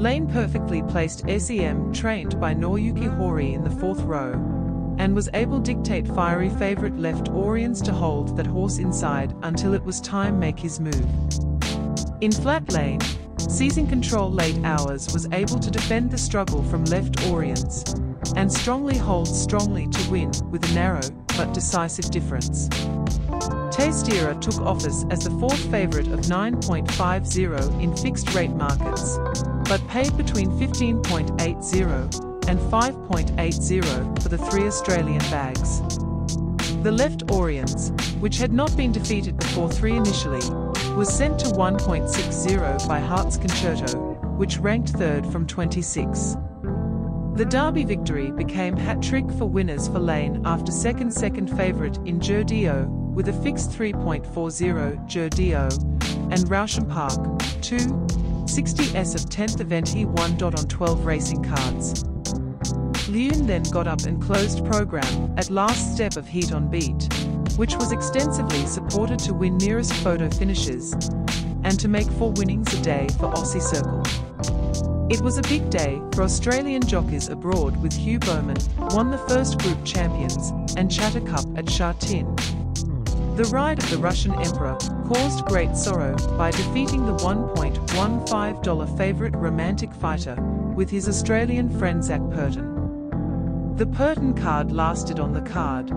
Lane perfectly placed SEM trained by Noriyuki Hori in the fourth row, and was able dictate fiery favorite left Oriens to hold that horse inside until it was time make his move. In flat lane, seizing control late hours was able to defend the struggle from left Oriens, and strongly hold strongly to win with a narrow but decisive difference. Tastiera took office as the fourth favourite of 9.50 in fixed rate markets, but paid between 15.80 and 5.80 for the three Australian bags. The left Oriens, which had not been defeated before three initially, was sent to 1.60 by Hearts Concerto, which ranked third from 26. The Derby victory became hat-trick for winners for Lane after second second favourite in Jeux d'Eau, with a fixed 3.40 Jeux d'Eau, and Rousham Park, 2, 60s of 10th event he won. On 12 racing cards. Lune then got up and closed program at last step of Heat on Beat, which was extensively supported to win nearest photo finishes, and to make four winnings a day for Aussie Circle. It was a big day for Australian jockeys abroad with Hugh Bowman won the first Group Champions and Chater Cup at Sha Tin. The ride of the Russian Emperor caused great sorrow by defeating the $1.15 favourite romantic fighter with his Australian friend Zac Purton. The Purton card lasted on the card,